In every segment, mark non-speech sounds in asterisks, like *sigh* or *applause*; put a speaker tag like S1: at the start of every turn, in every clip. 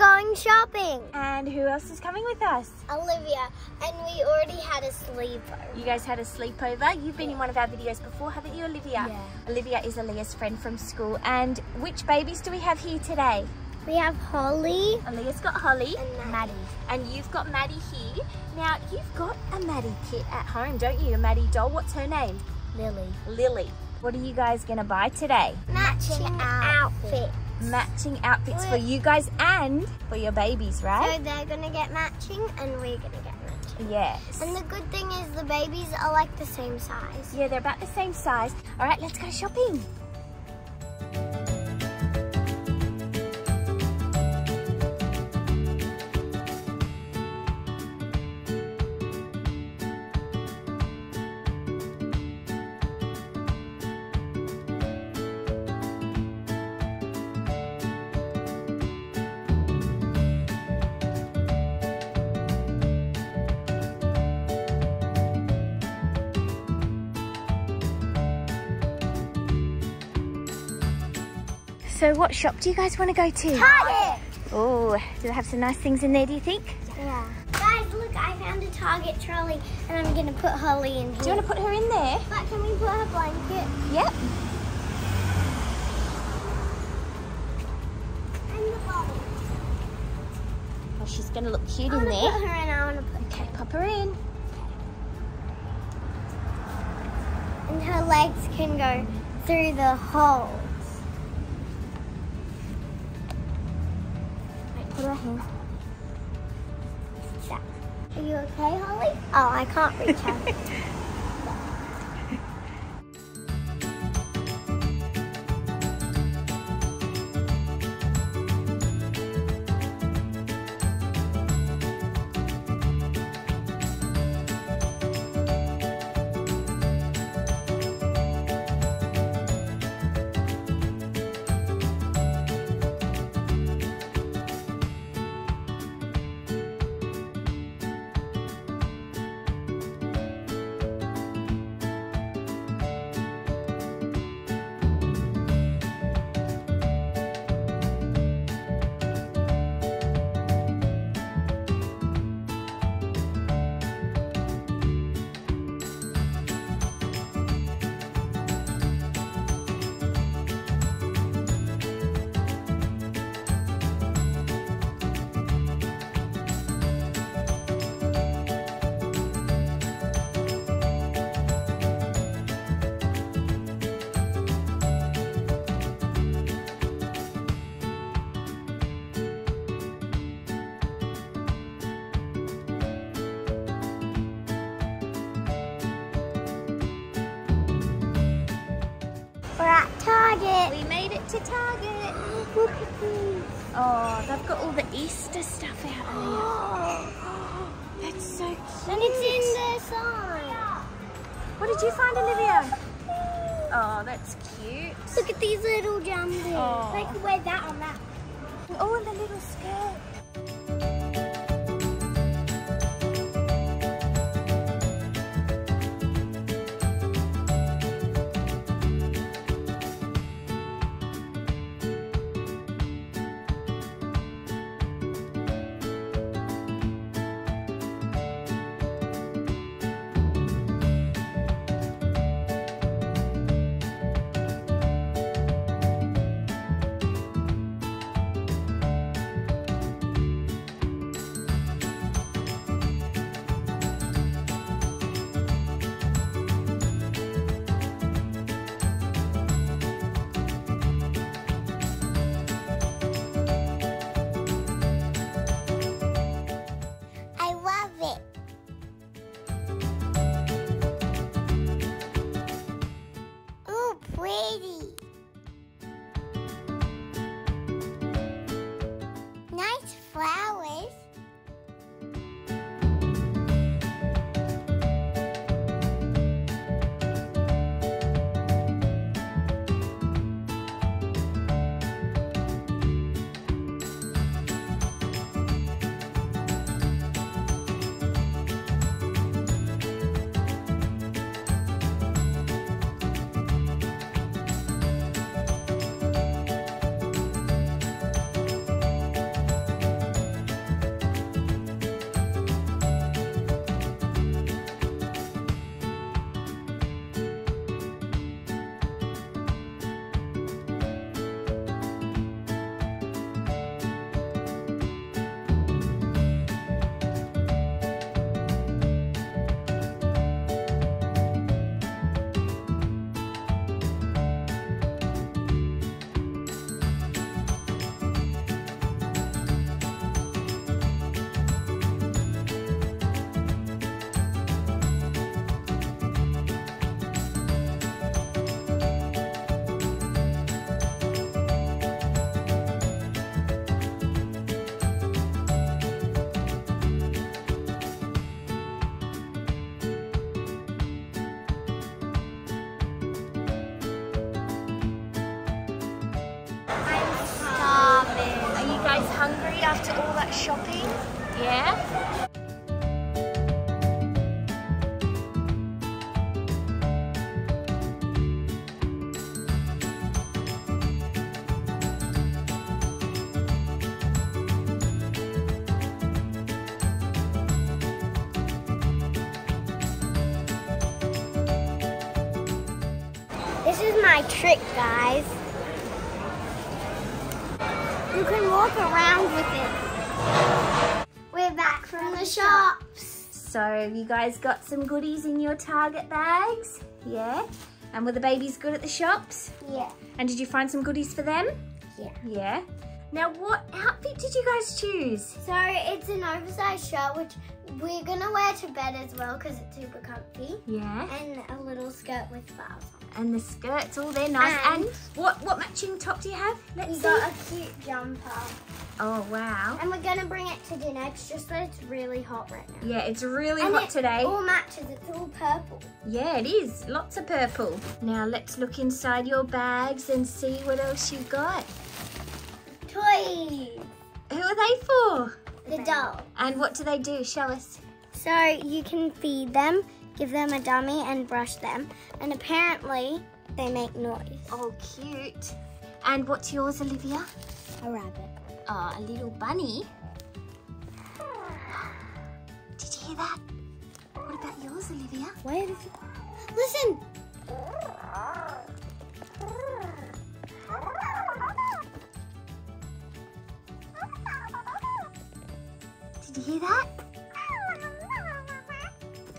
S1: going shopping.
S2: And who else is coming with us?
S1: Alivia, and we already had a sleepover.
S2: You guys had a sleepover. You've been in one of our videos before, haven't you, Alivia?
S1: Yeah.
S2: Alivia is Aliyah's friend from school. And which babies do we have here today?
S1: We have Holly
S2: Aliyah's got Holly.
S1: and Maddie.
S2: And you've got Maddie here. Now, you've got a Maddie kit at home, don't you? A Maddie doll. What's her name?
S1: Lily.
S2: Lily. What are you guys going to buy today?
S1: Matching outfit.
S2: Matching outfits for you guys and for your babies, right?
S1: So they're gonna get matching and we're gonna get matching.
S2: Yes.
S1: And the good thing is the babies are like the same size.
S2: Yeah, they're about the same size. All right, let's go shopping. So what shop do you guys want to go to?
S1: Target!
S2: Oh, do they have some nice things in there, do you think?
S1: Yeah. Guys, look, I found a Target trolley and I'm gonna put Holly in here.
S2: Do you want to put her in there?
S1: But can we put her blanket
S2: Yep.
S1: and the bottle?
S2: Oh, she's going to look cute in there.
S1: I wanna
S2: there.
S1: put her in, I wanna put
S2: Okay, pop her in.
S1: and her legs can go through the holes.
S2: Put her here.
S1: So, Are you okay, Holly? Oh, I can't reach her. *laughs*
S2: to Target.
S1: Look at these.
S2: Oh, they've got all the Easter stuff out there. *gasps* That's so cute.
S1: And it's in the sign.
S2: What did you find, Alivia? Oh, that's cute.
S1: Look at these little jumpers.
S2: Aw. Oh.
S1: They could wear that on that.
S2: Oh, and the little skirt.
S1: Pretty.
S2: After all that shopping? Yeah?
S1: This is my trick, guys. You can walk around with it. We're back from the shops.
S2: So you guys got some goodies in your Target bags? Yeah? And were the babies good at the shops?
S1: Yeah.
S2: And did you find some goodies for them?
S1: Yeah.
S2: Yeah. Now what outfit did you guys choose?
S1: So it's an oversized shirt, which we're gonna wear to bed as well because it's super comfy.
S2: Yeah.
S1: And a little skirt with flowers on.
S2: And the skirts, all they're nice. And,
S1: And-
S2: what what matching top do you have? Let's
S1: We
S2: see.
S1: got a cute jumper.
S2: Oh wow.
S1: And we're gonna bring it to dinner. It's just that it's really hot right now.
S2: Yeah, it's really
S1: and
S2: hot
S1: it
S2: today.
S1: all matches. It's all purple.
S2: Yeah, it is. Lots of purple. Now let's look inside your bags and see what else you've got.
S1: Toys.
S2: Who are they for?
S1: The doll.
S2: And what do they do? Show us.
S1: So you can feed them, give them a dummy, and brush them. And apparently, they make noise.
S2: Oh, cute. And what's yours, Alivia?
S1: A rabbit.
S2: Oh, a little bunny. Did you hear that? What about yours, Alivia?
S1: Where is it? Listen.
S2: That?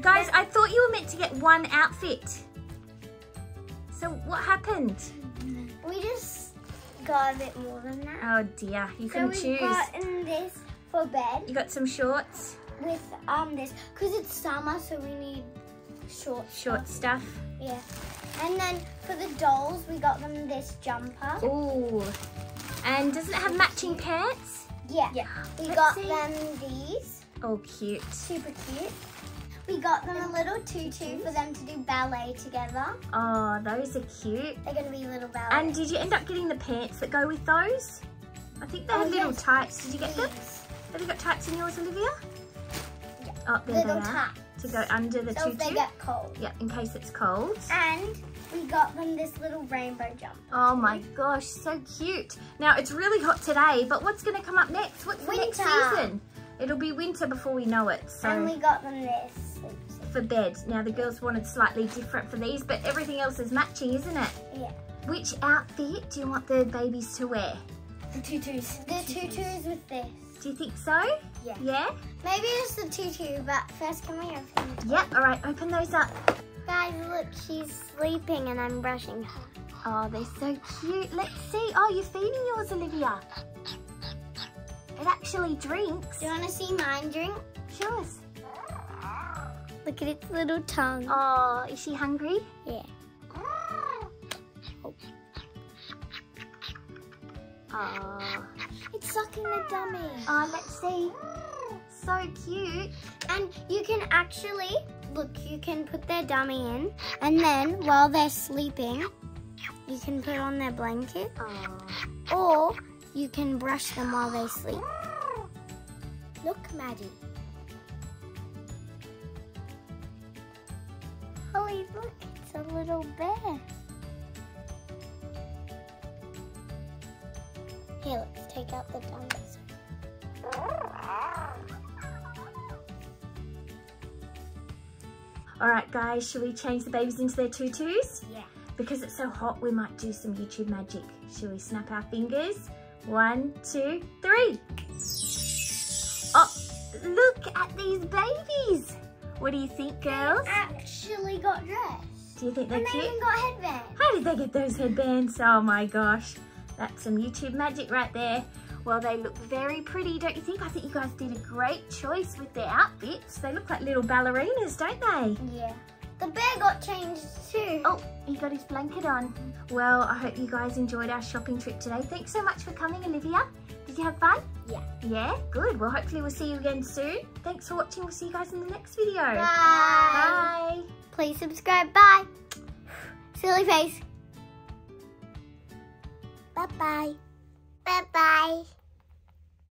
S2: Guys, I thought you were meant to get one outfit. So what happened?
S1: We just got a bit more than that.
S2: Oh dear, you
S1: so
S2: can
S1: we've
S2: choose.
S1: gotten this for bed
S2: You got some shorts,
S1: with um this because it's summer, so we need short
S2: short
S1: stuff.
S2: stuff.
S1: Yeah. And then for the dolls, we got them this jumper.
S2: Ooh. And does it have matching pants?
S1: Yeah.
S2: Yeah.
S1: We
S2: Let's
S1: got
S2: see.
S1: them these.
S2: Oh, cute.
S1: Super cute. We got them a little tutu for them to do ballet together.
S2: Oh, those are cute.
S1: They're gonna be little ballet.
S2: And did you end up getting the pants that go with those? I think they
S1: Oh,
S2: have little
S1: yes.
S2: tights. Did you get them? Have you got tights in yours, Alivia?
S1: Yeah.
S2: Oh, there
S1: Little
S2: they are.
S1: tights.
S2: To go under the
S1: So if they get cold.
S2: Yeah, in case it's cold.
S1: And we got them this little rainbow jumper.
S2: Oh my gosh, so cute. Now it's really hot today, but what's going to come up next? What's the next season? It'll be winter before we know it. So
S1: And we got them this.
S2: for bed. Now the girls wanted slightly different for these, but everything else is matching, isn't it?
S1: Yeah.
S2: Which outfit do you want the babies to wear?
S1: The tutus. The tutus with this.
S2: Do you think so?
S1: Yeah.
S2: Yeah?
S1: Maybe it's the tutu, but first can we open it?
S2: Yep, all right, open those up.
S1: Guys, look, she's sleeping and I'm brushing her.
S2: Oh, they're so cute. Let's see. Oh, you're feeding yours, Alivia. It actually drinks.
S1: Do you want to see mine drink?
S2: Us.
S1: Look at its little tongue.
S2: Oh, is she hungry?
S1: Yeah.
S2: Oh,
S1: It's sucking the dummy.
S2: oh let's see. So cute.
S1: And you can actually, look, you can put their dummy in, and then while they're sleeping, you can put on their blanket,
S2: Oh.
S1: or you can brush them while they sleep. Look, Maddie. Holly, look, it's a little bear. Here, let's take out the dummies.
S2: All right, guys, should we change the babies into their tutus?
S1: Yeah.
S2: Because it's so hot, we might do some YouTube magic. Shall we snap our fingers? One, two, three. Oh, look at these babies. What do you think, girls?
S1: They Actually got dressed.
S2: Do you think they're
S1: And they
S2: cute?
S1: even got headbands.
S2: How did they get those headbands? Oh my gosh. That's some YouTube magic right there. Well, they look very pretty, don't you think? I think you guys did a great choice with their outfits. They look like little ballerinas, don't they?
S1: Yeah. The bear got changed too.
S2: Oh, he got his blanket on. Well, I hope you guys enjoyed our shopping trip today. Thanks so much for coming, Alivia. Did you have fun?
S1: Yeah.
S2: Yeah, good. Well, hopefully we'll see you again soon. Thanks for watching. We'll see you guys in the next video.
S1: Bye.
S2: Bye.
S1: Please subscribe. Bye. *sighs* Silly face. Bye bye. Bye bye.